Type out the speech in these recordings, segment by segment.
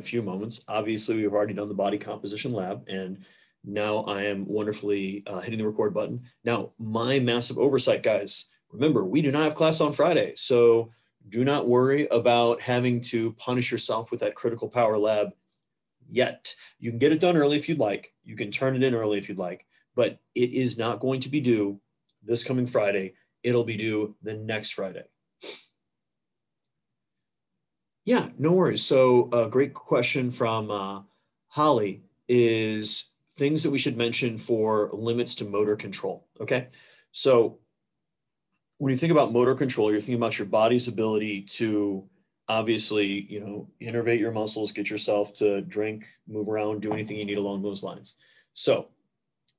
a few moments. Obviously, we've already done the body composition lab, and now I am wonderfully uh, hitting the record button. Now, my massive oversight, guys. Remember, we do not have class on Friday, so do not worry about having to punish yourself with that critical power lab yet. You can get it done early if you'd like. You can turn it in early if you'd like, but it is not going to be due this coming Friday. It'll be due the next Friday. Yeah, no worries. So, a great question from uh, Holly is things that we should mention for limits to motor control. Okay. So, when you think about motor control, you're thinking about your body's ability to obviously, you know, innervate your muscles, get yourself to drink, move around, do anything you need along those lines. So,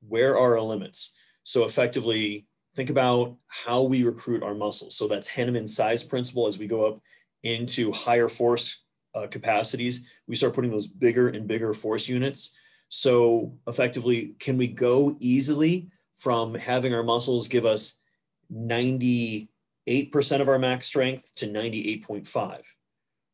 where are our limits? So, effectively, think about how we recruit our muscles. So, that's Henneman size principle as we go up into higher force uh, capacities, we start putting those bigger and bigger force units. So, effectively, can we go easily from having our muscles give us 98% of our max strength to 98.5?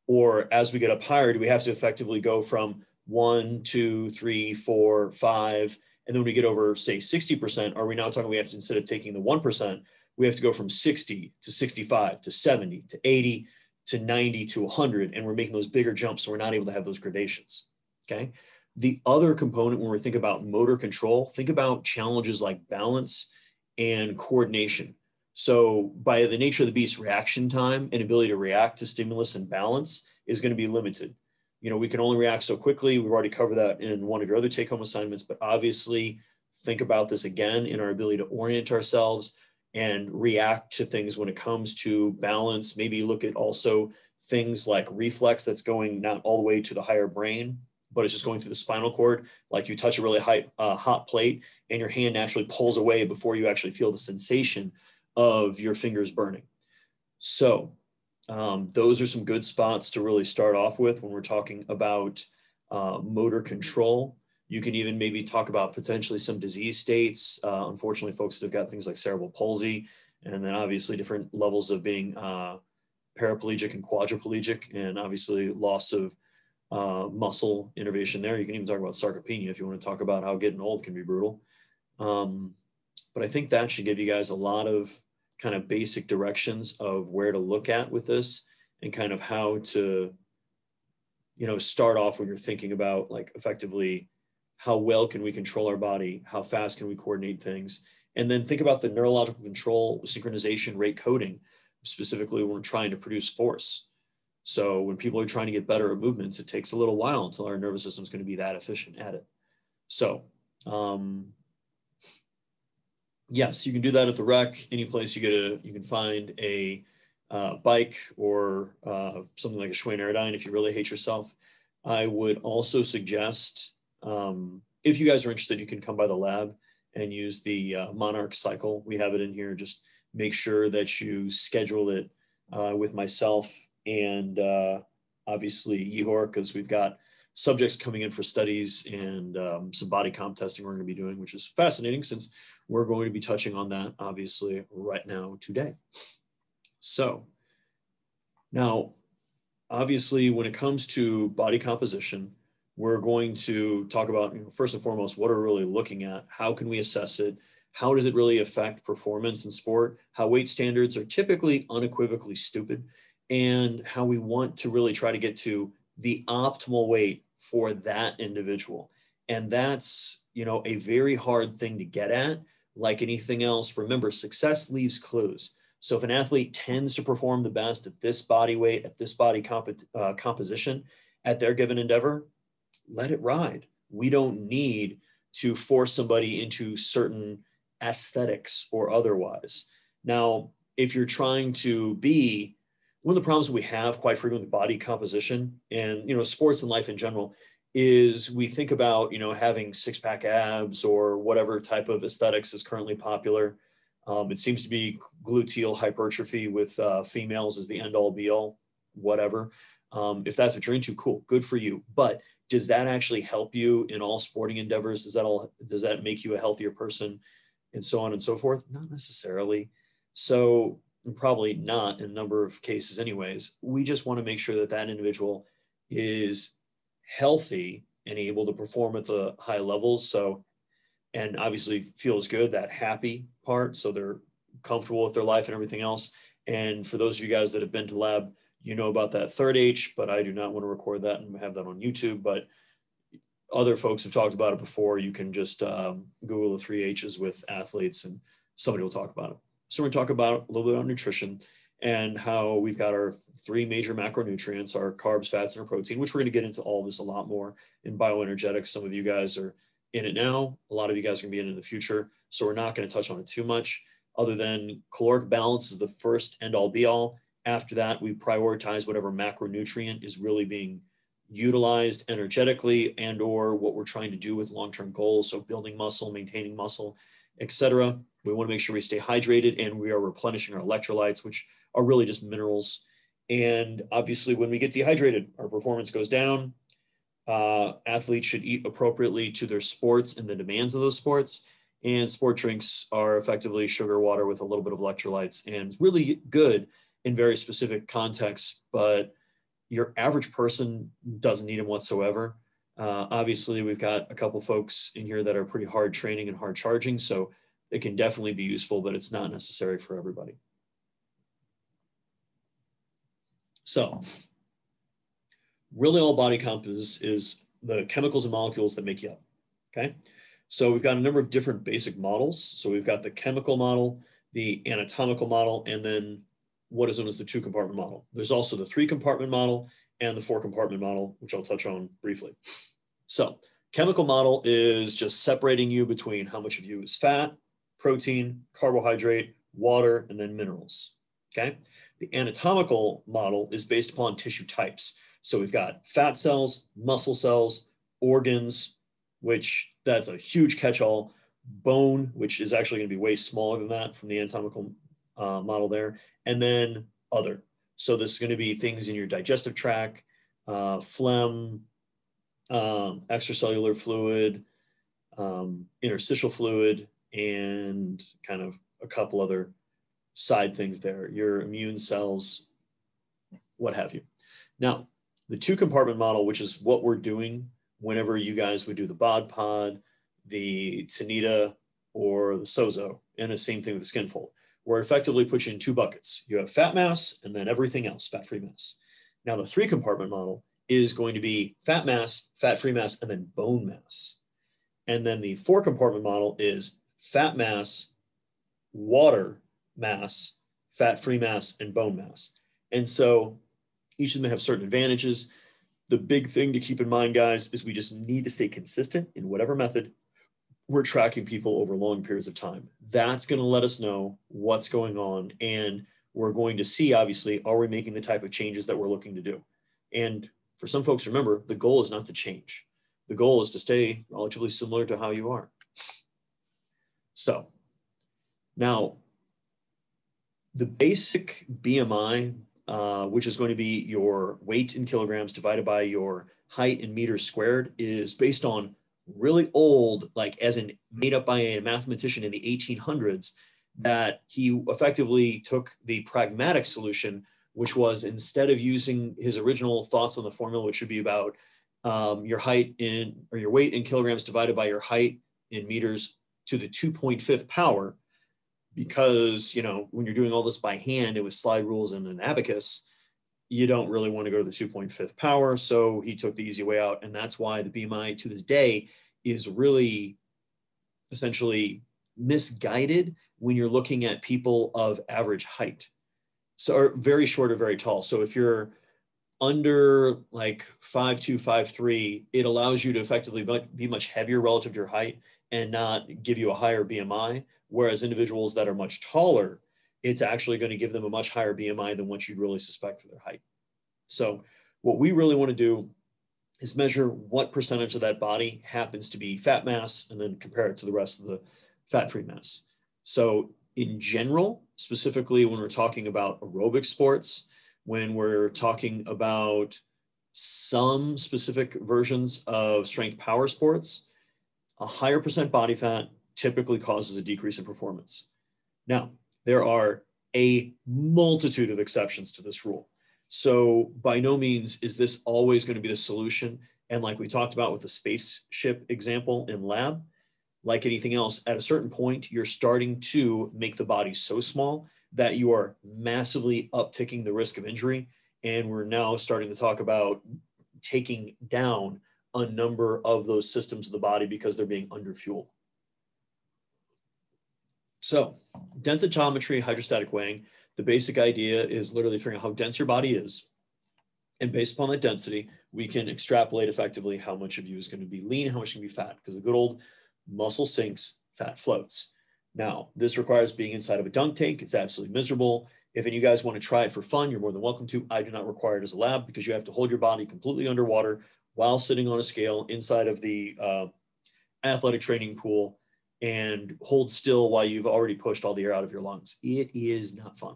Or as we get up higher, do we have to effectively go from one, two, three, four, five, and then when we get over, say, 60%, are we now talking we have to, instead of taking the 1%, we have to go from 60 to 65 to 70 to 80 to 90 to 100, and we're making those bigger jumps, so we're not able to have those gradations. Okay. The other component when we think about motor control, think about challenges like balance and coordination. So, by the nature of the beast, reaction time and ability to react to stimulus and balance is going to be limited. You know, we can only react so quickly. We've already covered that in one of your other take home assignments, but obviously, think about this again in our ability to orient ourselves and react to things when it comes to balance. Maybe look at also things like reflex that's going not all the way to the higher brain, but it's just going through the spinal cord. Like you touch a really high, uh, hot plate and your hand naturally pulls away before you actually feel the sensation of your fingers burning. So um, those are some good spots to really start off with when we're talking about uh, motor control. You can even maybe talk about potentially some disease states. Uh, unfortunately, folks that have got things like cerebral palsy, and then obviously different levels of being uh, paraplegic and quadriplegic, and obviously loss of uh, muscle innervation there. You can even talk about sarcopenia if you want to talk about how getting old can be brutal. Um, but I think that should give you guys a lot of kind of basic directions of where to look at with this and kind of how to, you know, start off when you're thinking about like effectively how well can we control our body? How fast can we coordinate things? And then think about the neurological control, synchronization, rate coding, specifically when we're trying to produce force. So when people are trying to get better at movements, it takes a little while until our nervous system is going to be that efficient at it. So um, yes, you can do that at the rec. Any place you get a, you can find a uh, bike or uh, something like a Schwinn Airdyne if you really hate yourself. I would also suggest um, if you guys are interested, you can come by the lab and use the uh, Monarch cycle. We have it in here. Just make sure that you schedule it uh, with myself and uh, obviously Ihor, because we've got subjects coming in for studies and um, some body comp testing we're going to be doing, which is fascinating since we're going to be touching on that obviously right now today. So now, obviously, when it comes to body composition, we're going to talk about, you know, first and foremost, what are we really looking at? How can we assess it? How does it really affect performance in sport? How weight standards are typically unequivocally stupid, and how we want to really try to get to the optimal weight for that individual. And that's, you know, a very hard thing to get at. Like anything else, remember, success leaves clues. So if an athlete tends to perform the best at this body weight, at this body comp- uh, composition, at their given endeavor, let it ride. We don't need to force somebody into certain aesthetics or otherwise. Now, if you're trying to be one of the problems we have quite frequently with body composition and you know sports and life in general is we think about you know having six pack abs or whatever type of aesthetics is currently popular. Um, it seems to be gluteal hypertrophy with uh, females is the end all be all, whatever. Um, if that's what you're into, cool, good for you. But does that actually help you in all sporting endeavors? Does that all does that make you a healthier person, and so on and so forth? Not necessarily. So probably not in a number of cases, anyways. We just want to make sure that that individual is healthy and able to perform at the high levels. So, and obviously feels good, that happy part. So they're comfortable with their life and everything else. And for those of you guys that have been to lab, you know about that third H, but I do not want to record that and have that on YouTube. But other folks have talked about it before. You can just um, Google the three H's with athletes and somebody will talk about it. So we're going to talk about a little bit on nutrition and how we've got our three major macronutrients, our carbs, fats, and our protein, which we're going to get into all this a lot more in bioenergetics. Some of you guys are in it now. A lot of you guys are going to be in it in the future. So we're not going to touch on it too much other than caloric balance is the first end all be all. After that, we prioritize whatever macronutrient is really being utilized energetically and or what we're trying to do with long-term goals. So building muscle, maintaining muscle, etc. We want to make sure we stay hydrated and we are replenishing our electrolytes, which are really just minerals. And obviously, when we get dehydrated, our performance goes down. Uh, athletes should eat appropriately to their sports and the demands of those sports. And sport drinks are effectively sugar water with a little bit of electrolytes and really good in very specific contexts. But your average person doesn't need them whatsoever. Uh, obviously, we've got a couple folks in here that are pretty hard training and hard charging, so it can definitely be useful, but it's not necessary for everybody. So, really, all body comp is, is the chemicals and molecules that make you up. Okay, so we've got a number of different basic models. So we've got the chemical model, the anatomical model, and then what is known as the two compartment model. There's also the three compartment model and the four compartment model, which I'll touch on briefly. So chemical model is just separating you between how much of you is fat, protein, carbohydrate, water, and then minerals. Okay. The anatomical model is based upon tissue types. So we've got fat cells, muscle cells, organs, which that's a huge catch-all, bone, which is actually going to be way smaller than that from the anatomical uh, model there, and then other. So this is going to be things in your digestive tract, uh, phlegm, um, extracellular fluid, um, interstitial fluid, and kind of a couple other side things there, your immune cells, what have you. Now, the two compartment model, which is what we're doing whenever you guys would do the bod pod, the Tanita, or the Sozo, and the same thing with the Skinfold where effectively puts you in two buckets. You have fat mass and then everything else, fat-free mass. Now the three compartment model is going to be fat mass, fat-free mass, and then bone mass. And then the four compartment model is fat mass, water mass, fat-free mass, and bone mass. And so each of them have certain advantages. The big thing to keep in mind, guys, is we just need to stay consistent in whatever method we're tracking people over long periods of time. That's going to let us know what's going on. And we're going to see, obviously, are we making the type of changes that we're looking to do? And for some folks, remember, the goal is not to change. The goal is to stay relatively similar to how you are. So now, the basic BMI, uh, which is going to be your weight in kilograms divided by your height in meters squared, is based on really old, like as in made up by a mathematician in the 1800s, that he effectively took the pragmatic solution, which was instead of using his original thoughts on the formula, which should be about um, your height in or your weight in kilograms divided by your height in meters to the 2.5 power, because you know when you're doing all this by hand, it was slide rules and an abacus you don't really want to go to the 2.5 power. So he took the easy way out. And that's why the BMI to this day is really essentially misguided when you're looking at people of average height. So very short or very tall. So if you're under like five two, five three, it allows you to effectively be much heavier relative to your height and not give you a higher BMI. Whereas individuals that are much taller, it's actually going to give them a much higher BMI than what you'd really suspect for their height. So what we really want to do is measure what percentage of that body happens to be fat mass and then compare it to the rest of the fat-free mass. So in general, specifically when we're talking about aerobic sports, when we're talking about some specific versions of strength power sports, a higher percent body fat typically causes a decrease in performance. Now, there are a multitude of exceptions to this rule. So by no means is this always going to be the solution. And like we talked about with the spaceship example in lab, like anything else, at a certain point, you're starting to make the body so small that you are massively upticking the risk of injury. And we're now starting to talk about taking down a number of those systems of the body because they're being under underfueled. So densitometry, hydrostatic weighing, the basic idea is literally figuring out how dense your body is. And based upon that density, we can extrapolate effectively how much of you is going to be lean, how much can be fat, because the good old muscle sinks, fat floats. Now, this requires being inside of a dunk tank. It's absolutely miserable. If any of you guys want to try it for fun, you're more than welcome to. I do not require it as a lab because you have to hold your body completely underwater while sitting on a scale inside of the uh, athletic training pool and hold still while you've already pushed all the air out of your lungs. It is not fun.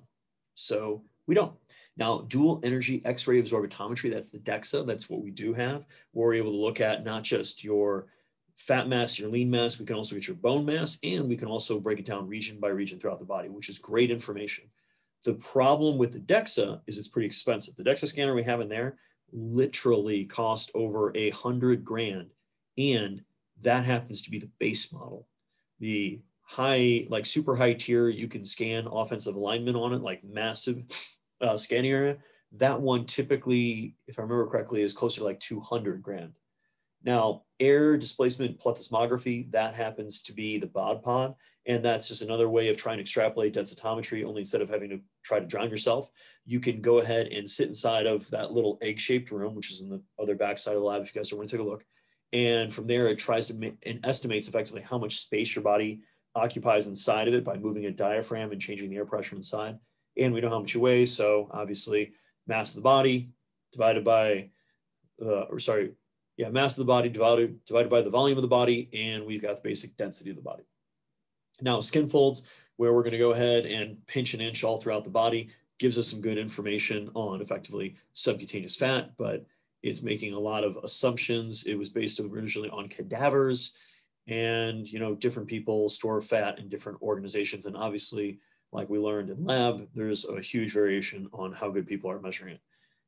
So we don't. Now, dual energy X-ray absorptiometry, that's the DEXA. That's what we do have. We're able to look at not just your fat mass, your lean mass, we can also get your bone mass, and we can also break it down region by region throughout the body, which is great information. The problem with the DEXA is it's pretty expensive. The DEXA scanner we have in there literally cost over a hundred grand. And that happens to be the base model. The high, like super high tier, you can scan offensive alignment on it, like massive uh, scanning area. That one typically, if I remember correctly, is closer to like 200 grand. Now, air displacement plethysmography, that happens to be the bod pod. And that's just another way of trying to extrapolate densitometry, only instead of having to try to drown yourself, you can go ahead and sit inside of that little egg-shaped room, which is in the other backside of the lab if you guys want to take a look. And from there, it tries to make, and estimates effectively how much space your body occupies inside of it by moving a diaphragm and changing the air pressure inside. And we know how much you weigh. So obviously mass of the body divided by, uh, or sorry, yeah, mass of the body divided, divided by the volume of the body. And we've got the basic density of the body. Now skin folds, where we're going to go ahead and pinch an inch all throughout the body, gives us some good information on effectively subcutaneous fat, but it's making a lot of assumptions. It was based originally on cadavers and, you know, different people store fat in different organizations. And obviously, like we learned in lab, there's a huge variation on how good people are measuring it.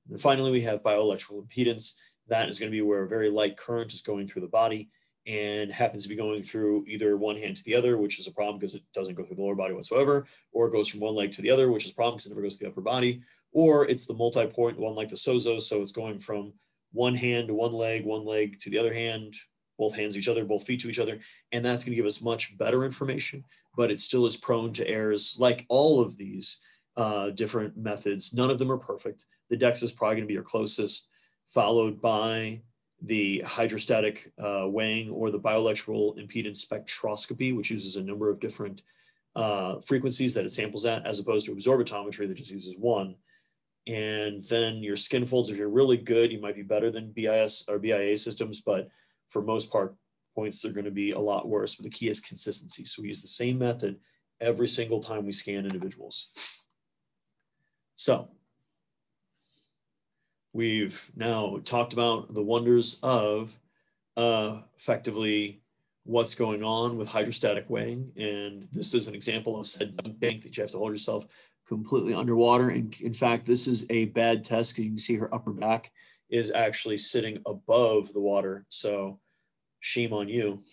And finally, we have bioelectrical impedance. That is going to be where a very light current is going through the body and happens to be going through either one hand to the other, which is a problem because it doesn't go through the lower body whatsoever, or it goes from one leg to the other, which is a problem because it never goes to the upper body, or it's the multi-point one like the Sozo, so it's going from one hand to one leg, one leg to the other hand, both hands to each other, both feet to each other, and that's going to give us much better information, but it still is prone to errors like all of these uh, different methods. None of them are perfect. The DEXA is probably going to be your closest, followed by the hydrostatic uh, weighing or the bioelectrical impedance spectroscopy, which uses a number of different uh, frequencies that it samples at, as opposed to absorptiometry that just uses one. And then your skin folds, if you're really good, you might be better than BIS or BIA systems, but for most part points, they're going to be a lot worse. But the key is consistency. So we use the same method every single time we scan individuals. So We've now talked about the wonders of uh, effectively what's going on with hydrostatic weighing. And this is an example of said tank that you have to hold yourself completely underwater. And in fact, this is a bad test because you can see her upper back is actually sitting above the water. So shame on you.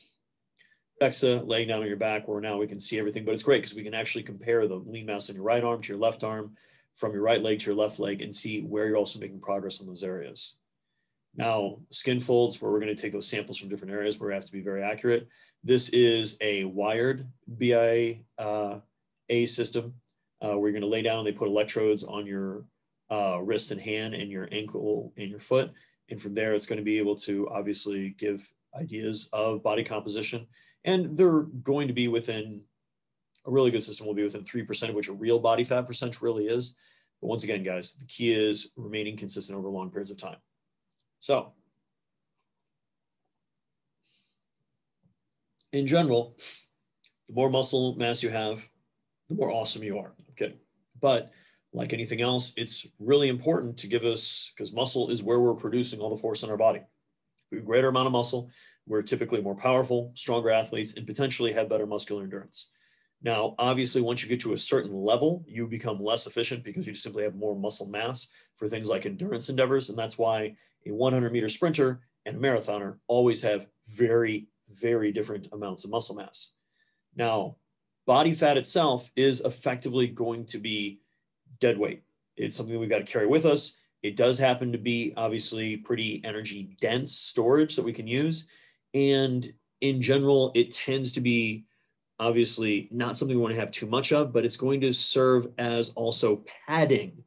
DEXA laying down on your back where now we can see everything, but it's great because we can actually compare the lean mass on your right arm to your left arm from your right leg to your left leg and see where you're also making progress in those areas. Now, skin folds, where we're going to take those samples from different areas where we have to be very accurate. This is a wired BIA uh, system uh, where you're going to lay down, they put electrodes on your uh, wrist and hand and your ankle and your foot. And from there, it's going to be able to obviously give ideas of body composition. And they're going to be within a really good system will be within 3% of which a real body fat percent really is. But once again, guys, the key is remaining consistent over long periods of time. So in general, the more muscle mass you have, the more awesome you are. Okay. But like anything else, it's really important to give us, because muscle is where we're producing all the force in our body. We have a greater amount of muscle, we're typically more powerful, stronger athletes, and potentially have better muscular endurance. Now, obviously, once you get to a certain level, you become less efficient because you simply have more muscle mass for things like endurance endeavors. And that's why a 100 meter sprinter and a marathoner always have very, very different amounts of muscle mass. Now, body fat itself is effectively going to be dead weight. It's something that we've got to carry with us. It does happen to be obviously pretty energy dense storage that we can use. And in general, it tends to be obviously not something we want to have too much of, but it's going to serve as also padding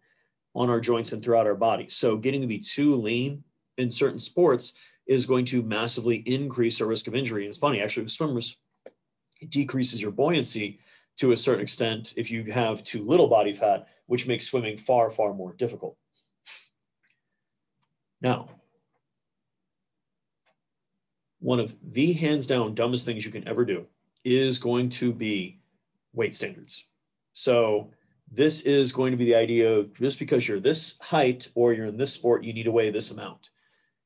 on our joints and throughout our body. So getting to be too lean in certain sports is going to massively increase our risk of injury. And it's funny, actually, swimmers, it decreases your buoyancy to a certain extent if you have too little body fat, which makes swimming far, far more difficult. Now, one of the hands down dumbest things you can ever do is going to be weight standards. So this is going to be the idea of just because you're this height or you're in this sport, you need to weigh this amount.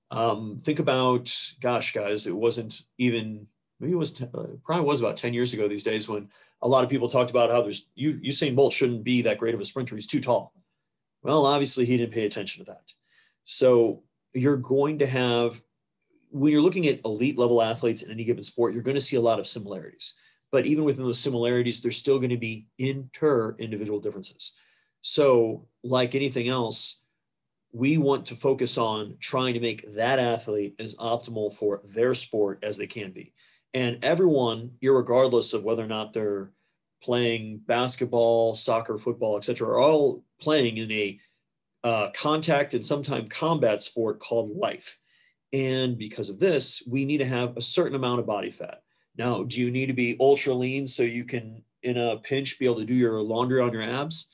Um, think about, gosh, guys, it wasn't even maybe it was uh, probably was about 10 years ago these days when a lot of people talked about how there's you Usain Bolt shouldn't be that great of a sprinter. He's too tall. Well, obviously he didn't pay attention to that. So you're going to have when you're looking at elite level athletes in any given sport, you're going to see a lot of similarities. But even within those similarities, there's still going to be inter individual differences. So, like anything else, we want to focus on trying to make that athlete as optimal for their sport as they can be. And everyone, regardless of whether or not they're playing basketball, soccer, football, etc., are all playing in a uh, contact and sometimes combat sport called life. And because of this, we need to have a certain amount of body fat. Now, do you need to be ultra lean so you can, in a pinch, be able to do your laundry on your abs?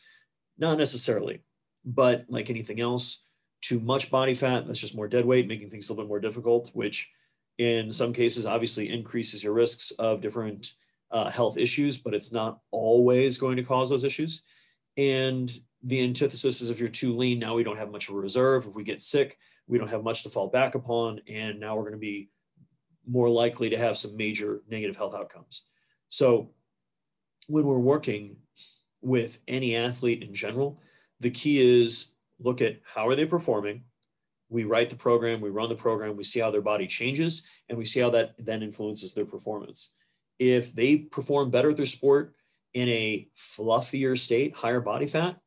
Not necessarily. But like anything else, too much body fat, that's just more dead weight, making things a little bit more difficult, which in some cases obviously increases your risks of different uh, health issues, but it's not always going to cause those issues. And the antithesis is if you're too lean, now we don't have much of a reserve. If we get sick, we don't have much to fall back upon. And now we're going to be more likely to have some major negative health outcomes. So when we're working with any athlete in general, the key is look at how are they performing? We write the program, we run the program, we see how their body changes, and we see how that then influences their performance. If they perform better at their sport in a fluffier state, higher body fat,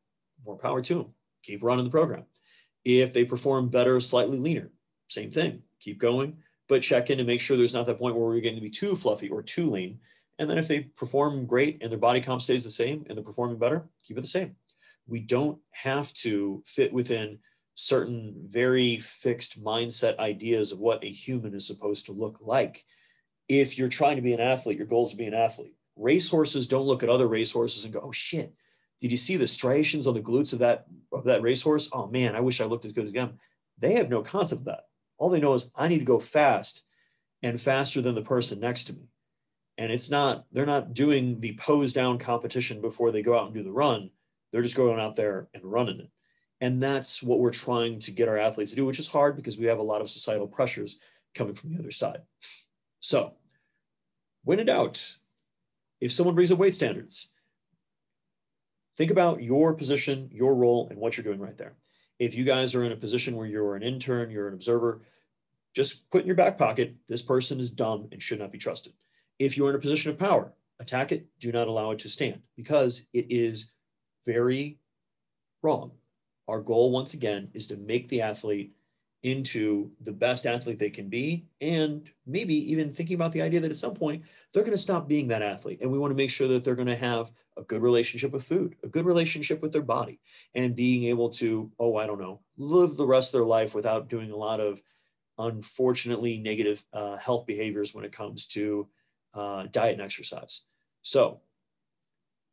more power to them. Keep running the program. If they perform better, slightly leaner, same thing. Keep going, but check in and make sure there's not that point where we're getting to be too fluffy or too lean. And then if they perform great and their body comp stays the same and they're performing better, keep it the same. We don't have to fit within certain very fixed mindset ideas of what a human is supposed to look like. If you're trying to be an athlete, your goal is to be an athlete. Racehorses don't look at other racehorses and go, oh shit, did you see the striations on the glutes of that of that racehorse? Oh man, I wish I looked as good as them. They have no concept of that. All they know is I need to go fast and faster than the person next to me. And it's not, they're not doing the pose down competition before they go out and do the run. They're just going out there and running it. And that's what we're trying to get our athletes to do, which is hard because we have a lot of societal pressures coming from the other side. So, when in doubt, if someone brings up weight standards, think about your position, your role, and what you're doing right there. If you guys are in a position where you're an intern, you're an observer, just put in your back pocket, this person is dumb and should not be trusted. If you're in a position of power, attack it, do not allow it to stand because it is very wrong. Our goal, once again, is to make the athlete into the best athlete they can be. And maybe even thinking about the idea that at some point they're going to stop being that athlete. And we want to make sure that they're going to have a good relationship with food a good relationship with their body and being able to oh i don't know live the rest of their life without doing a lot of unfortunately negative uh, health behaviors when it comes to uh, diet and exercise. So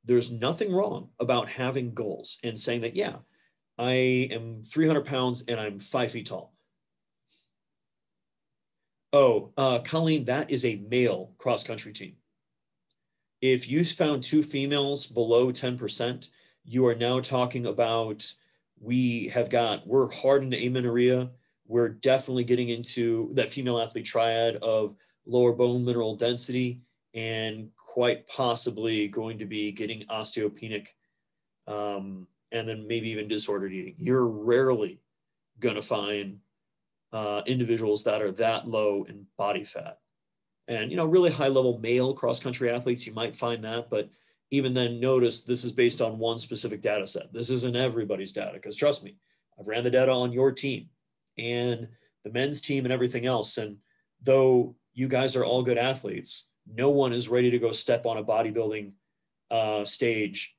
there's nothing wrong about having goals and saying that yeah i am 300 pounds and i'm five feet tall Oh, uh, Colleen, that is a male cross country team. If you found two females below 10%, you are now talking about we have got, we're hard into amenorrhea. We're definitely getting into that female athlete triad of lower bone mineral density and quite possibly going to be getting osteopenic um, and then maybe even disordered eating. You're rarely going to find uh, individuals that are that low in body fat. And, you know, really high level male cross country athletes, you might find that. But even then, notice this is based on one specific data set. This isn't everybody's data because trust me, I've ran the data on your team and the men's team and everything else. And though you guys are all good athletes, no one is ready to go step on a bodybuilding uh, stage.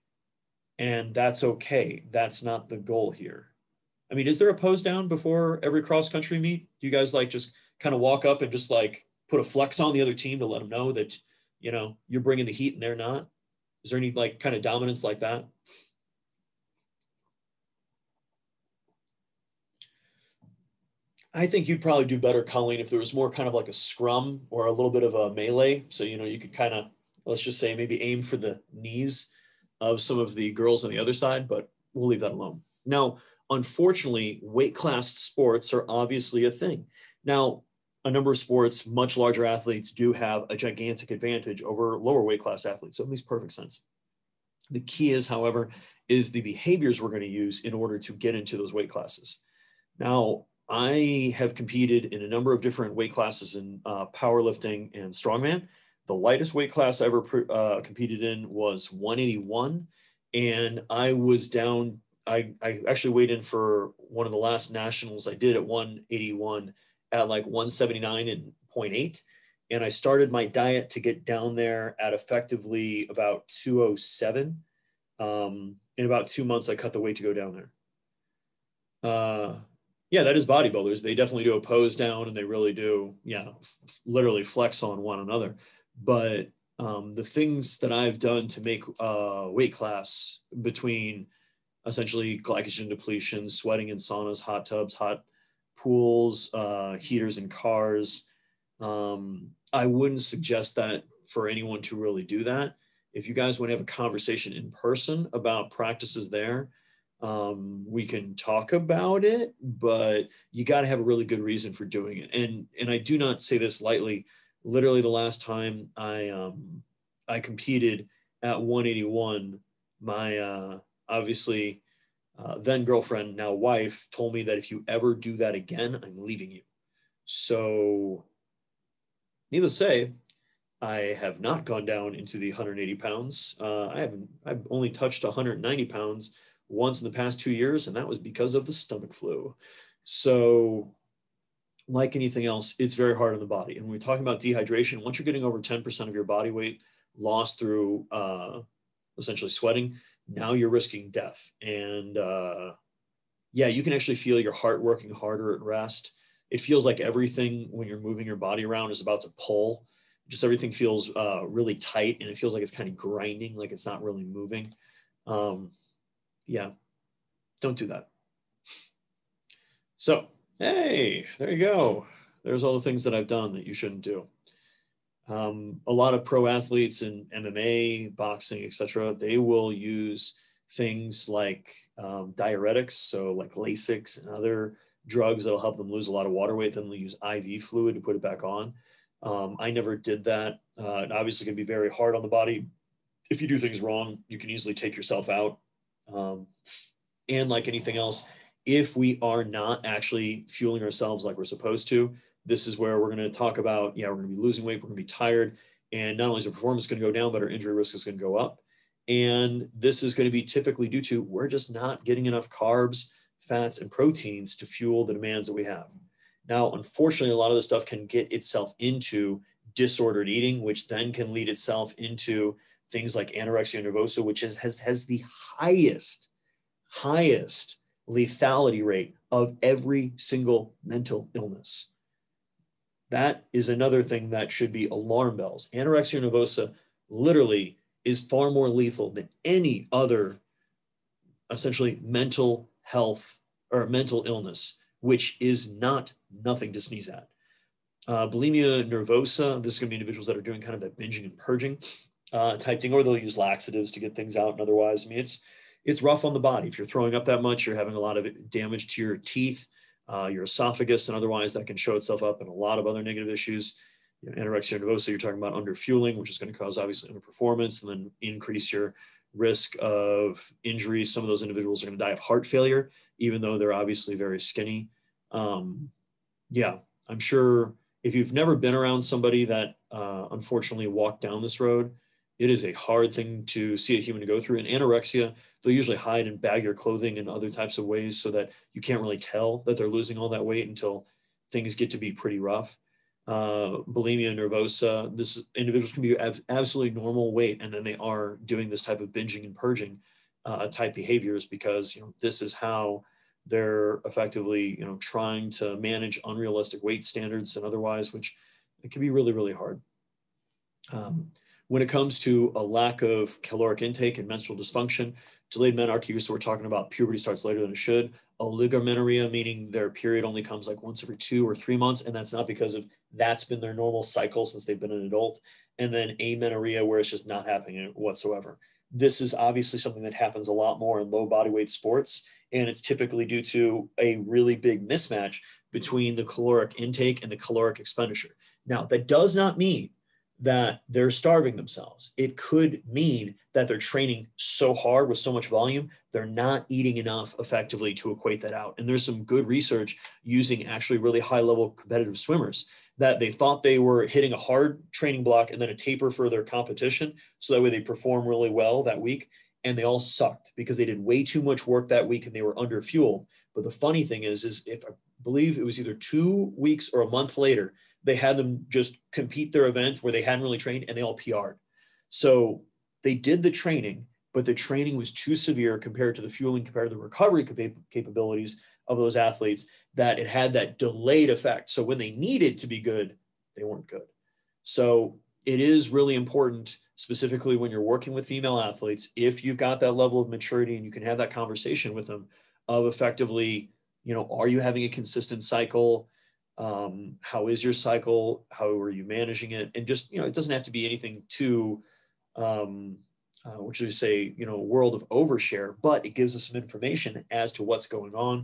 And that's okay. That's not the goal here. I mean, is there a pose down before every cross country meet? Do you guys like just kind of walk up and just like put a flex on the other team to let them know that, you know, you're bringing the heat and they're not? Is there any like kind of dominance like that? I think you'd probably do better, Colleen, if there was more kind of like a scrum or a little bit of a melee. So, you know, you could kind of, let's just say, maybe aim for the knees of some of the girls on the other side, but we'll leave that alone. Now, unfortunately, weight class sports are obviously a thing. Now, a number of sports, much larger athletes do have a gigantic advantage over lower weight class athletes. So it makes perfect sense. The key is, however, is the behaviors we're going to use in order to get into those weight classes. Now, I have competed in a number of different weight classes in uh, powerlifting and strongman. The lightest weight class I ever uh, competed in was 181, and I was down. I, I actually weighed in for one of the last nationals I did at 181 at like 179 and 0.8. And I started my diet to get down there at effectively about 207. Um, in about two months, I cut the weight to go down there. Uh, yeah, that is bodybuilders. They definitely do a pose down and they really do, yeah, f- literally flex on one another. But um, the things that I've done to make uh, weight class between essentially glycogen depletion, sweating in saunas, hot tubs, hot pools, uh, heaters in cars, um, I wouldn't suggest that for anyone to really do that. If you guys want to have a conversation in person about practices there, um, we can talk about it, but you got to have a really good reason for doing it. And and I do not say this lightly. Literally, the last time I um, I competed at 181, my uh, obviously uh, then girlfriend, now wife, told me that if you ever do that again, I'm leaving you. So, needless to say, I have not gone down into the 180 pounds. Uh, I haven't. I've only touched 190 pounds once in the past two years, and that was because of the stomach flu. So, like anything else, it's very hard on the body. And when we're talking about dehydration, once you're getting over 10% of your body weight lost through uh, essentially sweating, now you're risking death. And uh, yeah, you can actually feel your heart working harder at rest. It feels like everything when you're moving your body around is about to pull. Just everything feels uh, really tight and it feels like it's kind of grinding, like it's not really moving. Um, yeah, don't do that. So, hey, there you go. There's all the things that I've done that you shouldn't do. Um, a lot of pro athletes in MMA, boxing, etc., they will use things like um, diuretics, so like Lasix and other drugs that'll help them lose a lot of water weight. Then they'll use IV fluid to put it back on. Um, I never did that. Uh, it obviously can be very hard on the body. If you do things wrong, you can easily take yourself out. Um, and like anything else, if we are not actually fueling ourselves like we're supposed to, this is where we're going to talk about, yeah, we're going to be losing weight, we're going to be tired. And not only is our performance going to go down, but our injury risk is going to go up. And this is going to be typically due to we're just not getting enough carbs, fats, and proteins to fuel the demands that we have. Now, unfortunately, a lot of this stuff can get itself into disordered eating, which then can lead itself into things like anorexia nervosa, which is, has, has the highest, highest lethality rate of every single mental illness. That is another thing that should be alarm bells. Anorexia nervosa literally is far more lethal than any other essentially mental health or mental illness, which is not nothing to sneeze at. Uh, bulimia nervosa, this is going to be individuals that are doing kind of that binging and purging uh, type thing, or they'll use laxatives to get things out. And otherwise, I mean, it's it's rough on the body. If you're throwing up that much, you're having a lot of damage to your teeth, uh, your esophagus, and otherwise that can show itself up in a lot of other negative issues. You know, anorexia nervosa, you're talking about underfueling, which is going to cause obviously underperformance and then increase your risk of injury. Some of those individuals are going to die of heart failure, even though they're obviously very skinny. Um, yeah, I'm sure if you've never been around somebody that uh, unfortunately walked down this road, it is a hard thing to see a human go through. And anorexia, they'll usually hide and bag your clothing in other types of ways so that you can't really tell that they're losing all that weight until things get to be pretty rough. Uh, bulimia nervosa, this individuals can be absolutely normal weight, and then they are doing this type of binging and purging uh, type behaviors because you know this is how they're effectively you know trying to manage unrealistic weight standards and otherwise, which it can be really really hard. Um, when it comes to a lack of caloric intake and menstrual dysfunction, delayed menarche, so we're talking about puberty starts later than it should. Oligomenorrhea, meaning their period only comes like once every two or three months, and that's not because of that's been their normal cycle since they've been an adult. And then amenorrhea, where it's just not happening whatsoever. This is obviously something that happens a lot more in low body weight sports, and it's typically due to a really big mismatch between the caloric intake and the caloric expenditure. Now, that does not mean that they're starving themselves. It could mean that they're training so hard with so much volume, they're not eating enough effectively to equate that out. And there's some good research using actually really high level competitive swimmers that they thought they were hitting a hard training block and then a taper for their competition. So that way they perform really well that week. And they all sucked because they did way too much work that week and they were under fuel. But the funny thing is, is if I believe it was either two weeks or a month later, they had them just compete their event where they hadn't really trained and they all PR'd. So they did the training, but the training was too severe compared to the fueling, compared to the recovery cap- capabilities of those athletes that it had that delayed effect. So when they needed to be good, they weren't good. So it is really important, specifically when you're working with female athletes, if you've got that level of maturity and you can have that conversation with them of effectively, you know, are you having a consistent cycle? Um, how is your cycle? How are you managing it? And just you know it doesn't have to be anything too um, uh, which is say you know a world of overshare but it gives us some information as to what's going on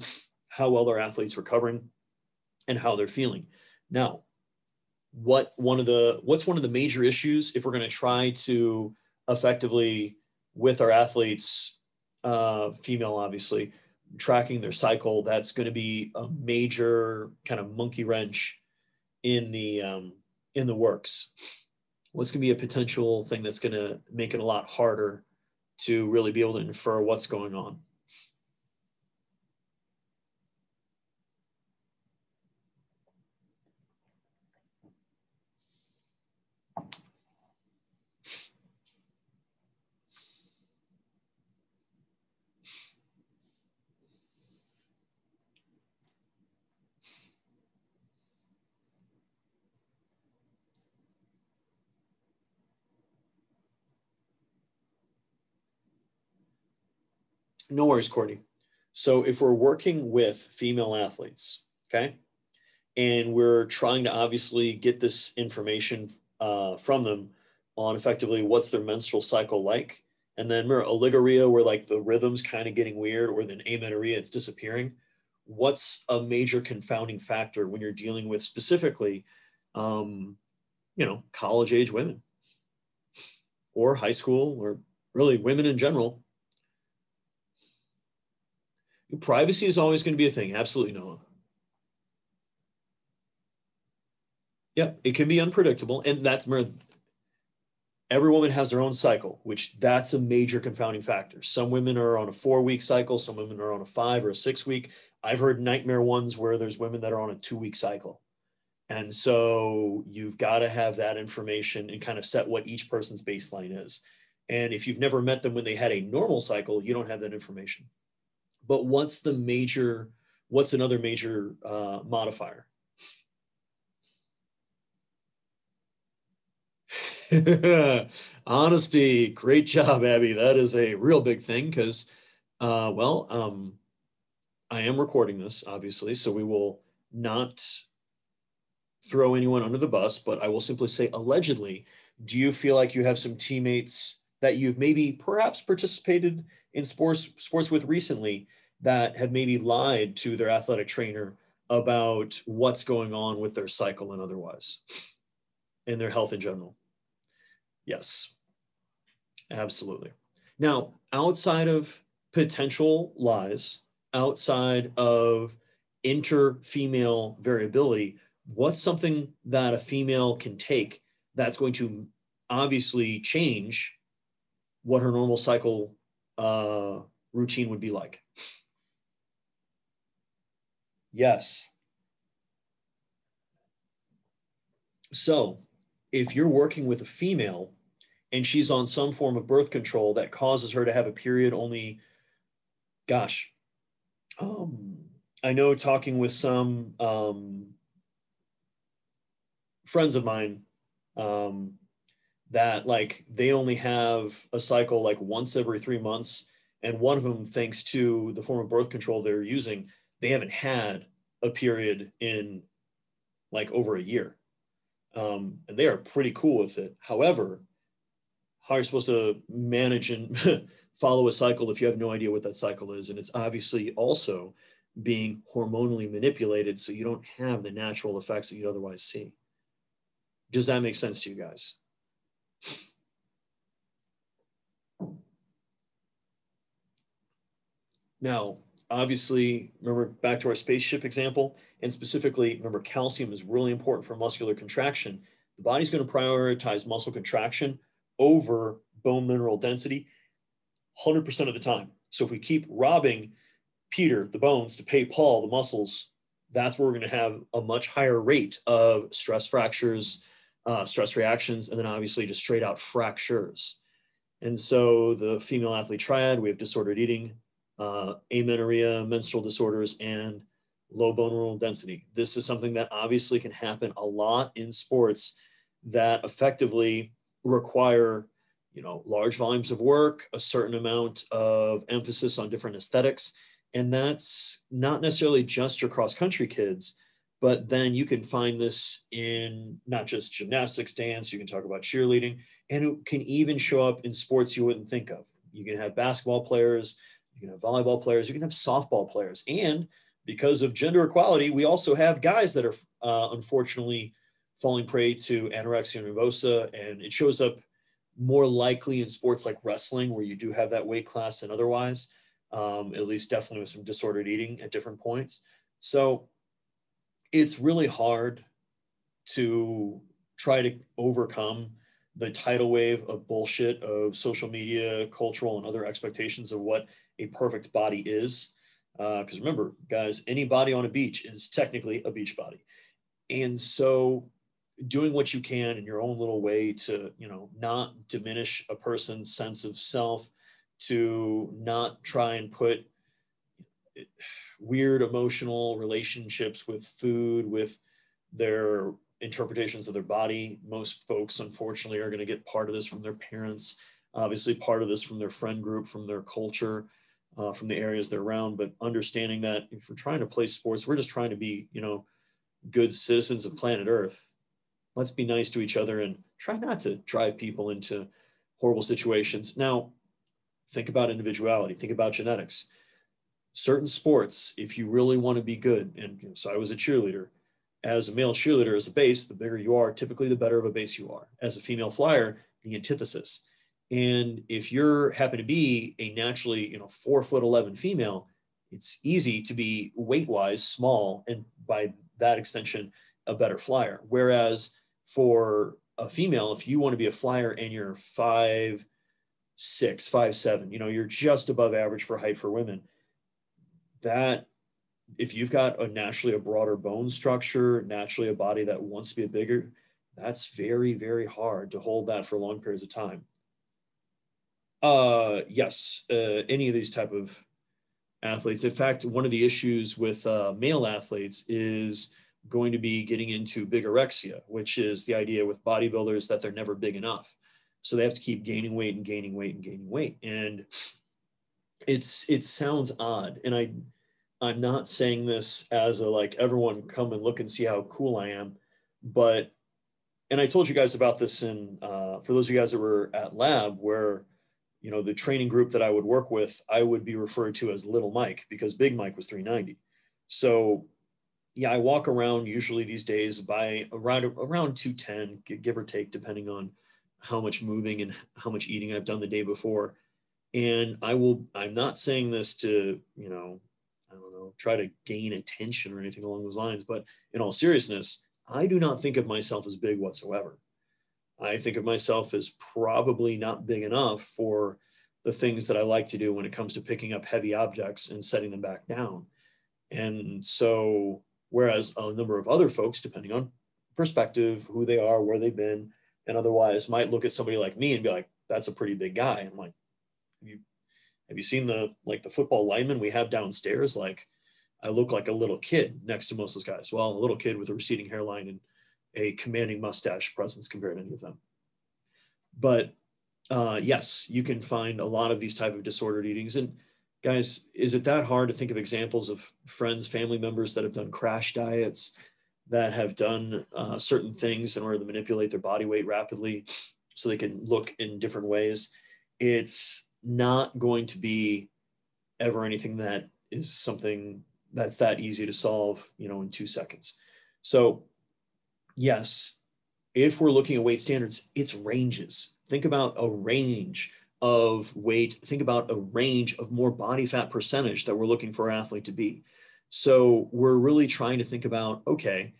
how well our athletes recovering and how they're feeling. Now what one of the what's one of the major issues if we're going to try to effectively with our athletes uh, female obviously tracking their cycle, that's going to be a major kind of monkey wrench in the um, in the works. What's going to be a potential thing that's going to make it a lot harder to really be able to infer what's going on? No worries, Courtney. So if we're working with female athletes, okay, and we're trying to obviously get this information uh, from them on effectively what's their menstrual cycle like, and then remember oligorrhea where like the rhythm's kind of getting weird, or then amenorrhea, it's disappearing. What's a major confounding factor when you're dealing with specifically, um, you know, college age women or high school or really women in general Privacy is always going to be a thing. Absolutely, Noah. Yep, it can be unpredictable, and that's where every woman has their own cycle, which that's a major confounding factor. Some women are on a four-week cycle, some women are on a five or a six-week. I've heard nightmare ones where there's women that are on a two-week cycle. And so you've got to have that information and kind of set what each person's baseline is. And if you've never met them when they had a normal cycle, you don't have that information but what's the major, what's another major uh, modifier? Honesty, great job, Abby. That is a real big thing because, uh, well, um, I am recording this, obviously, so we will not throw anyone under the bus, but I will simply say, allegedly, do you feel like you have some teammates that you've maybe perhaps participated in sports sports with recently that have maybe lied to their athletic trainer about what's going on with their cycle and otherwise and their health in general. Yes, absolutely. Now, outside of potential lies, outside of inter-female variability, what's something that a female can take that's going to obviously change what her normal cycle uh, routine would be like? Yes. So if you're working with a female and she's on some form of birth control that causes her to have a period only, gosh, um, I know talking with some um, friends of mine um, that like they only have a cycle like once every three months. And one of them, thanks to the form of birth control they're using, they haven't had a period in like over a year. Um, and they are pretty cool with it. However, how are you supposed to manage and follow a cycle if you have no idea what that cycle is? And it's obviously also being hormonally manipulated so you don't have the natural effects that you'd otherwise see. Does that make sense to you guys? Now, obviously, remember back to our spaceship example, and specifically, remember calcium is really important for muscular contraction. The body's going to prioritize muscle contraction over bone mineral density 100% of the time. So if we keep robbing Peter the bones to pay Paul the muscles, that's where we're going to have a much higher rate of stress fractures, uh, stress reactions, and then obviously just straight out fractures. And so the female athlete triad, we have disordered eating, uh, amenorrhea, menstrual disorders, and low bone mineral density. This is something that obviously can happen a lot in sports that effectively require you know large volumes of work a certain amount of emphasis on different aesthetics and that's not necessarily just your cross country kids but then you can find this in not just gymnastics dance you can talk about cheerleading and it can even show up in sports you wouldn't think of. You can have basketball players you can have volleyball players you can have softball players and because of gender equality we also have guys that are uh, unfortunately falling prey to anorexia nervosa and it shows up more likely in sports like wrestling where you do have that weight class and otherwise um, at least definitely with some disordered eating at different points. So it's really hard to try to overcome the tidal wave of bullshit of social media cultural and other expectations of what a perfect body is. Because uh, remember guys any body on a beach is technically a beach body. And so doing what you can in your own little way to you know not diminish a person's sense of self to not try and put weird emotional relationships with food with their interpretations of their body most folks unfortunately are going to get part of this from their parents obviously part of this from their friend group from their culture uh, from the areas they're around but understanding that if we're trying to play sports we're just trying to be you know good citizens of planet earth let's be nice to each other and try not to drive people into horrible situations. Now, think about individuality, think about genetics. Certain sports, if you really want to be good, and you know, so I was a cheerleader. As a male cheerleader, as a base, the bigger you are, typically the better of a base you are. As a female flyer, the antithesis. And if you're happen to be a naturally, you know, four foot eleven female, it's easy to be weight wise small, and by that extension, a better flyer. Whereas for a female, if you want to be a flyer and you're five, six, five, seven, you know, you're just above average for height for women. That if you've got a naturally a broader bone structure, naturally a body that wants to be a bigger, that's very, very hard to hold that for long periods of time. Uh, yes, uh, any of these type of athletes. In fact, one of the issues with uh, male athletes is going to be getting into bigorexia, which is the idea with bodybuilders that they're never big enough. So they have to keep gaining weight and gaining weight and gaining weight. And it's it sounds odd. And I I'm not saying this as a like everyone come and look and see how cool I am, but and I told you guys about this in uh, for those of you guys that were at lab where you know the training group that I would work with, I would be referred to as Little Mike because Big Mike was 390. So yeah, I walk around usually these days by around around 210, give or take, depending on how much moving and how much eating I've done the day before. And I will, I'm not saying this to, you know, try to gain attention or anything along those lines. But in all seriousness, I do not think of myself as big whatsoever. I think of myself as probably not big enough for the things that I like to do when it comes to picking up heavy objects and setting them back down. And so, whereas a number of other folks, depending on perspective, who they are, where they've been, and otherwise might look at somebody like me and be like, that's a pretty big guy. I'm like, have you, have you seen the, like the football lineman we have downstairs? Like, I look like a little kid next to most of those guys. Well, a little kid with a receding hairline and a commanding mustache presence compared to any of them. But uh, yes, you can find a lot of these type of disordered eatings. And guys, is it that hard to think of examples of friends, family members that have done crash diets, that have done uh, certain things in order to manipulate their body weight rapidly so they can look in different ways? It's not going to be ever anything that is something that's that easy to solve, you know, in two seconds. So yes, if we're looking at weight standards, it's ranges. Think about a range of weight. Think about a range of more body fat percentage that we're looking for our athlete to be. So we're really trying to think about, okay,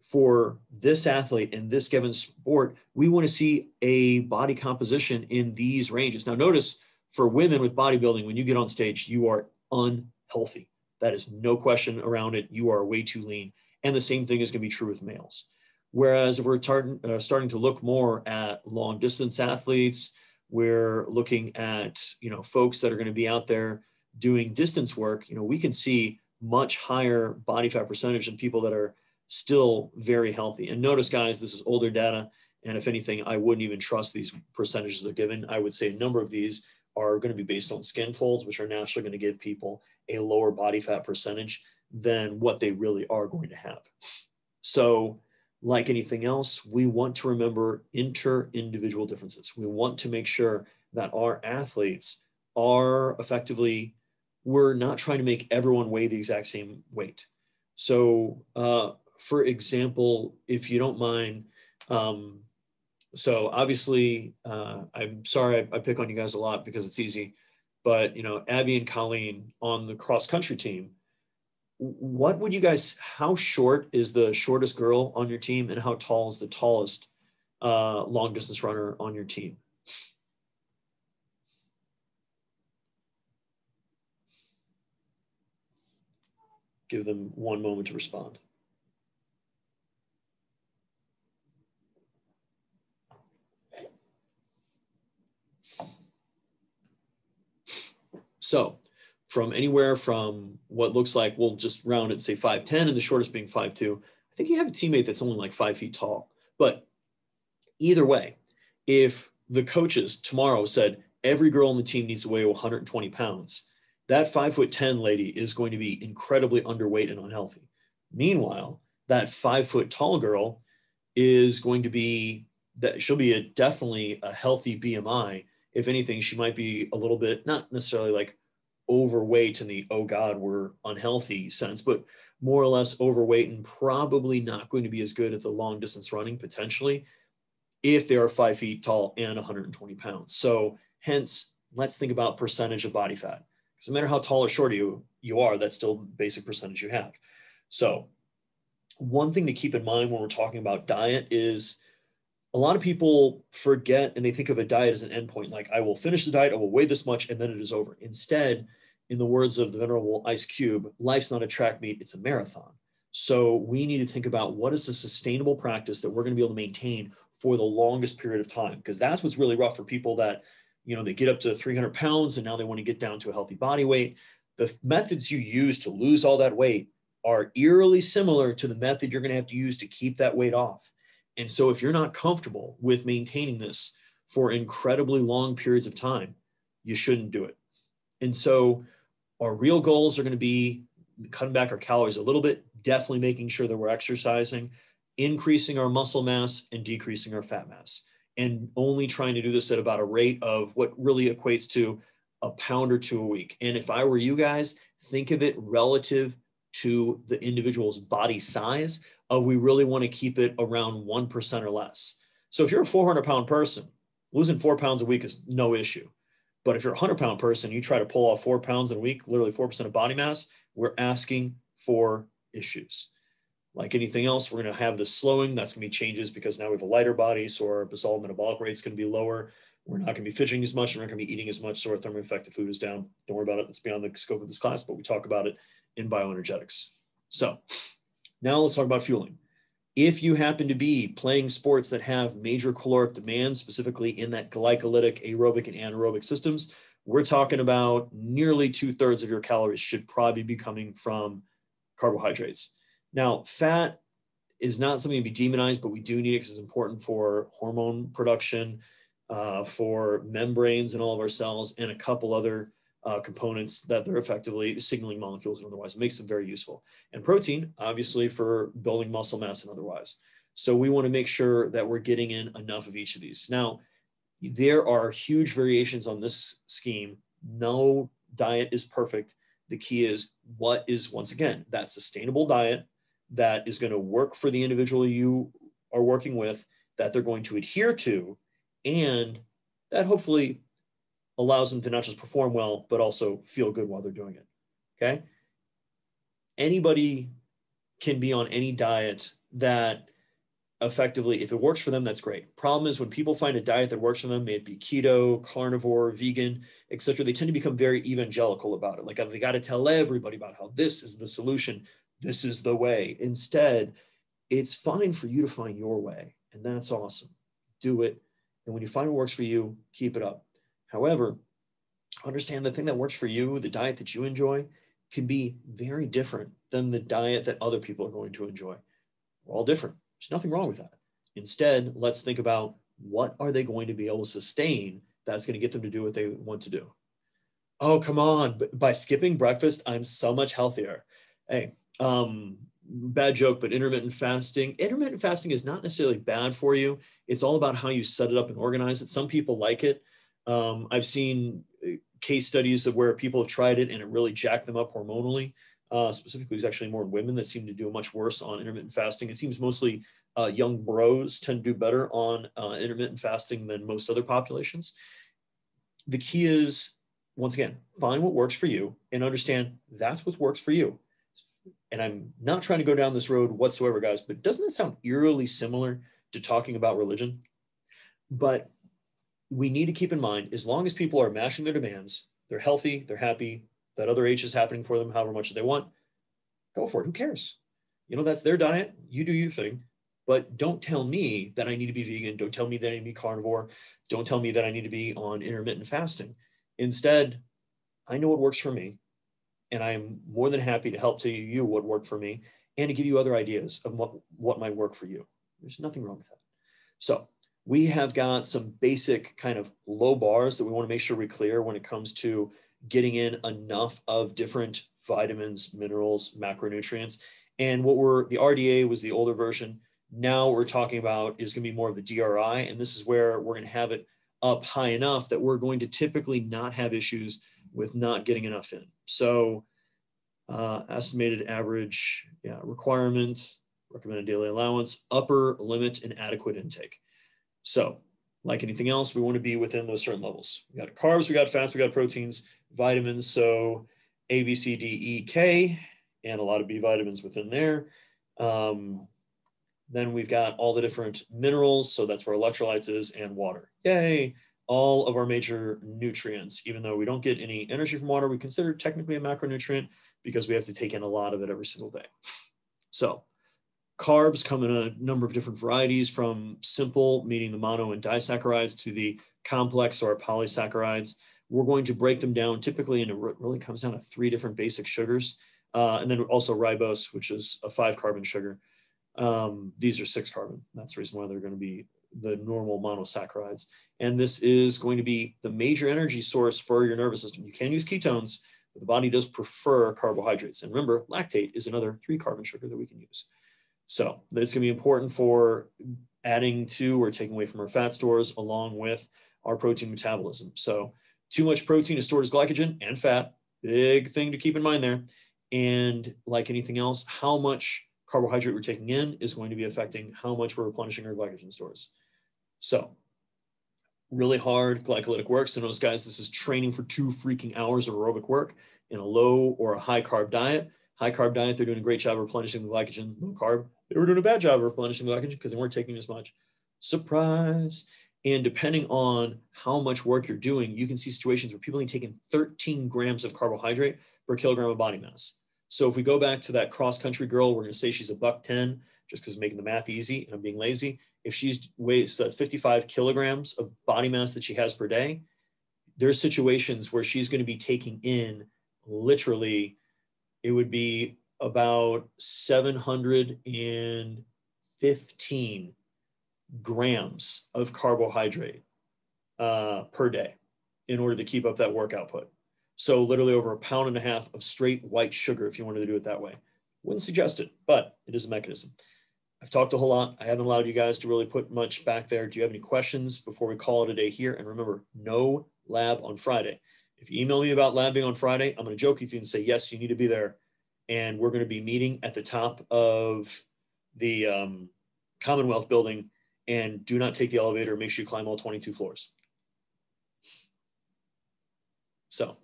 for this athlete in this given sport, we want to see a body composition in these ranges. Now, notice for women with bodybuilding, when you get on stage, you are unhealthy. That is no question around it. You are way too lean. And the same thing is going to be true with males. Whereas if we're tar- uh, starting to look more at long distance athletes, we're looking at you know folks that are going to be out there doing distance work. You know, we can see much higher body fat percentage than people that are still very healthy. And notice, guys, this is older data. And if anything, I wouldn't even trust these percentages they're given. I would say a number of these are going to be based on skin folds, which are naturally going to give people a lower body fat percentage than what they really are going to have. So like anything else, we want to remember inter-individual differences. We want to make sure that our athletes are effectively, we're not trying to make everyone weigh the exact same weight. So, uh, for example, if you don't mind, um, so obviously, uh, I'm sorry I, I pick on you guys a lot because it's easy, but you know, Abby and Colleen on the cross country team, what would you guys how short is the shortest girl on your team and how tall is the tallest uh, long distance runner on your team? Give them one moment to respond so from anywhere from what looks like, we'll just round it, say 5'10, and the shortest being 5'2. I think you have a teammate that's only like five feet tall. But either way, if the coaches tomorrow said every girl on the team needs to weigh 120 pounds, that five foot 10 lady is going to be incredibly underweight and unhealthy. Meanwhile, that five foot tall girl is going to be that she'll be a definitely a healthy BMI. If anything, she might be a little bit, not necessarily like overweight in the oh god we're unhealthy sense but more or less overweight and probably not going to be as good at the long distance running potentially if they are five feet tall and 120 pounds. So hence let's think about percentage of body fat. Because no matter how tall or short you you are that's still basic percentage you have. So one thing to keep in mind when we're talking about diet is a lot of people forget and they think of a diet as an endpoint like i will finish the diet i will weigh this much and then it is over. Instead in the words of the venerable ice cube life's not a track meet it's a marathon. So we need to think about what is the sustainable practice that we're going to be able to maintain for the longest period of time because that's what's really rough for people that you know they get up to 300 pounds and now they want to get down to a healthy body weight. The methods you use to lose all that weight are eerily similar to the method you're going to have to use to keep that weight off and so if you're not comfortable with maintaining this for incredibly long periods of time, you shouldn't do it. And so our real goals are going to be cutting back our calories a little bit, definitely making sure that we're exercising, increasing our muscle mass and decreasing our fat mass. And only trying to do this at about a rate of what really equates to a pound or two a week. And if I were you guys, think of it relative to the individual's body size of we really want to keep it around 1% or less. So if you're a 400 pound person, losing four pounds a week is no issue. But if you're a 100 pound person, you try to pull off four pounds in a week, literally 4% of body mass, we're asking for issues. Like anything else, we're going to have this slowing. That's going to be changes because now we have a lighter body. So our basal metabolic rate is going to be lower. We're not going to be fidgeting as much. We're not going to be eating as much. So our thermoeffective food is down. Don't worry about it. It's beyond the scope of this class, but we talk about it in bioenergetics. So now let's talk about fueling. If you happen to be playing sports that have major caloric demands, specifically in that glycolytic, aerobic, and anaerobic systems, we're talking about nearly two thirds of your calories should probably be coming from carbohydrates. Now, fat is not something to be demonized, but we do need it because it's important for hormone production, uh, for membranes in all of our cells, and a couple other uh, components that they're effectively signaling molecules and otherwise. It makes them very useful. And protein, obviously, for building muscle mass and otherwise. So we want to make sure that we're getting in enough of each of these. Now, there are huge variations on this scheme. No diet is perfect. The key is what is, once again, that sustainable diet that is going to work for the individual you are working with, that they're going to adhere to, and that hopefully allows them to not just perform well, but also feel good while they're doing it. Okay. Anybody can be on any diet that effectively, if it works for them, that's great. Problem is when people find a diet that works for them, may it be keto, carnivore, vegan, etc., they tend to become very evangelical about it. Like they got to tell everybody about how this is the solution, this is the way. Instead, it's fine for you to find your way, and that's awesome. Do it. And when you find what works for you, keep it up. However, understand the thing that works for you, the diet that you enjoy, can be very different than the diet that other people are going to enjoy. We're all different. There's nothing wrong with that. Instead, let's think about what are they going to be able to sustain that's going to get them to do what they want to do. Oh, come on. By skipping breakfast, I'm so much healthier. Hey, um, bad joke, but intermittent fasting, intermittent fasting is not necessarily bad for you. It's all about how you set it up and organize it. Some people like it. Um, I've seen uh, case studies of where people have tried it and it really jacked them up hormonally. Uh, specifically, it's actually more women that seem to do much worse on intermittent fasting. It seems mostly uh, young bros tend to do better on uh, intermittent fasting than most other populations. The key is, once again, find what works for you and understand that's what works for you. And I'm not trying to go down this road whatsoever, guys, but doesn't it sound eerily similar to talking about religion? But we need to keep in mind as long as people are matching their demands, they're healthy, they're happy, that other H is happening for them however much they want, go for it. Who cares? You know, that's their diet. You do your thing. But don't tell me that I need to be vegan. Don't tell me that I need to be carnivore. Don't tell me that I need to be on intermittent fasting. Instead, I know what works for me. And I am more than happy to help tell you what worked for me and to give you other ideas of what, what might work for you. There's nothing wrong with that. So we have got some basic kind of low bars that we want to make sure we clear when it comes to getting in enough of different vitamins, minerals, macronutrients. And what we're, the RDA was the older version. Now we're talking about is going to be more of the DRI. And this is where we're going to have it up high enough that we're going to typically not have issues with not getting enough in. So uh, estimated average yeah, requirement, recommended daily allowance, upper limit and adequate intake. So like anything else, we want to be within those certain levels. We got carbs, we got fats, we got proteins, vitamins. So A, B, C, D, E, K, and a lot of B vitamins within there. Um, then we've got all the different minerals. So that's where electrolytes is and water. Yay. All of our major nutrients, even though we don't get any energy from water, we consider technically a macronutrient because we have to take in a lot of it every single day. So Carbs come in a number of different varieties from simple, meaning the mono and disaccharides, to the complex or polysaccharides. We're going to break them down typically, and it really comes down to three different basic sugars. Uh, and then also ribose, which is a five carbon sugar. Um, these are six carbon. That's the reason why they're going to be the normal monosaccharides. And this is going to be the major energy source for your nervous system. You can use ketones, but the body does prefer carbohydrates. And remember, lactate is another three carbon sugar that we can use. So it's going to be important for adding to or taking away from our fat stores along with our protein metabolism. So too much protein is stored as glycogen and fat. Big thing to keep in mind there. And like anything else, how much carbohydrate we're taking in is going to be affecting how much we're replenishing our glycogen stores. So really hard glycolytic work. So notice guys, this is training for two freaking hours of aerobic work in a low or a high carb diet. High carb diet, they're doing a great job replenishing the glycogen. Low carb, they were doing a bad job of replenishing the glycogen because they weren't taking as much. Surprise. And depending on how much work you're doing, you can see situations where people need taking 13 grams of carbohydrate per kilogram of body mass. So if we go back to that cross country girl, we're going to say she's a buck 10 just because making the math easy and I'm being lazy. If she's weighs, so that's 55 kilograms of body mass that she has per day, there's situations where she's going to be taking in literally, it would be about 715 grams of carbohydrate uh, per day in order to keep up that work output. So literally over a pound and a half of straight white sugar, if you wanted to do it that way. Wouldn't suggest it, but it is a mechanism. I've talked a whole lot. I haven't allowed you guys to really put much back there. Do you have any questions before we call it a day here? And remember, no lab on Friday. If you email me about labbing on Friday, I'm going to joke with you and say, yes, you need to be there. And we're going to be meeting at the top of the um, Commonwealth building. And do not take the elevator. Make sure you climb all 22 floors. So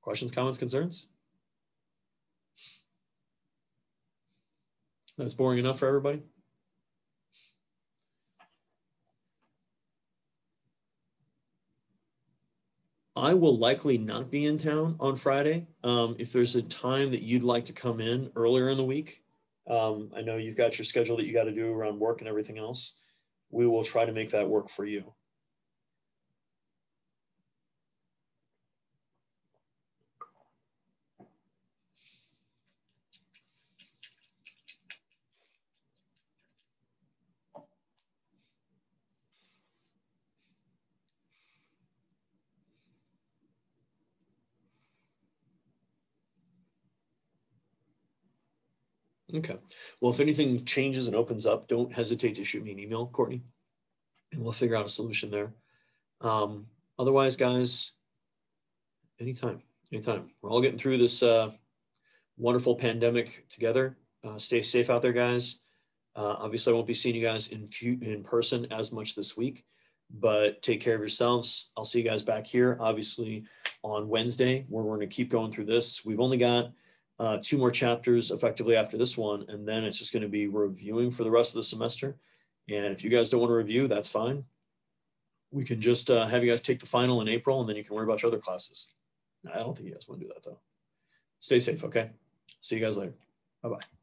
Questions, comments, concerns? That's boring enough for everybody? I will likely not be in town on Friday. Um, if there's a time that you'd like to come in earlier in the week, um, I know you've got your schedule that you got to do around work and everything else. We will try to make that work for you. Okay. Well, if anything changes and opens up, don't hesitate to shoot me an email, Courtney, and we'll figure out a solution there. Um, otherwise, guys, anytime, anytime. We're all getting through this uh, wonderful pandemic together. Uh, stay safe out there, guys. Uh, obviously, I won't be seeing you guys in in person as much this week, but take care of yourselves. I'll see you guys back here, obviously, on Wednesday, where we're going to keep going through this. We've only got uh, two more chapters effectively after this one, and then it's just going to be reviewing for the rest of the semester. And if you guys don't want to review, that's fine. We can just uh, have you guys take the final in April, and then you can worry about your other classes. I don't think you guys want to do that though. Stay safe, okay? See you guys later. Bye bye.